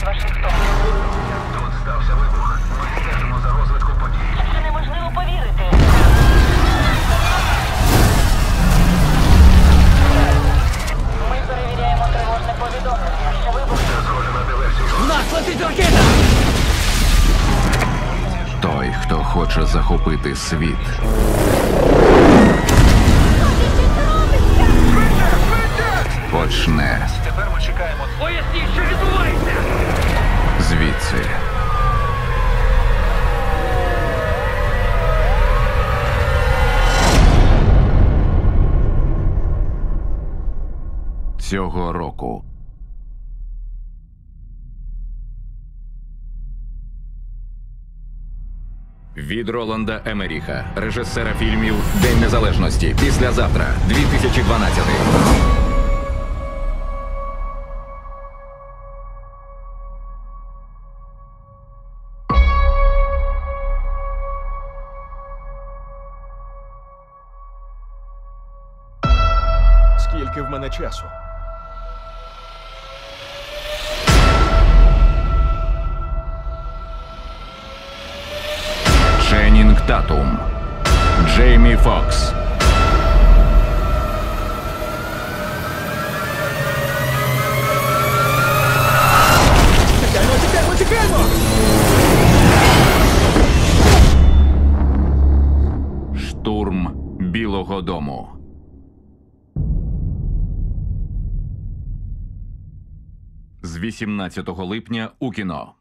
з Вашингтона. Тут стався вибух. Ми стежимо за розвитком подій. Це неможливо повірити. Ми перевіряємо тривожне повідомлення, що вибух Це схоже на диверсію. Нас летить ракета! Той, хто хоче захопити світ, почне чекаємо. Поясніть, що відбувається! звідси. Цього року від Роланда Емеріха, режисера фільмів День Незалежності. Післязавтра, 2012. Скільки в мене часу? Ченнінг Татум, Джеймі Фокс. Тікаємо, тікаємо, тікаємо! Штурм Білого Дому. 18 липня у кіно.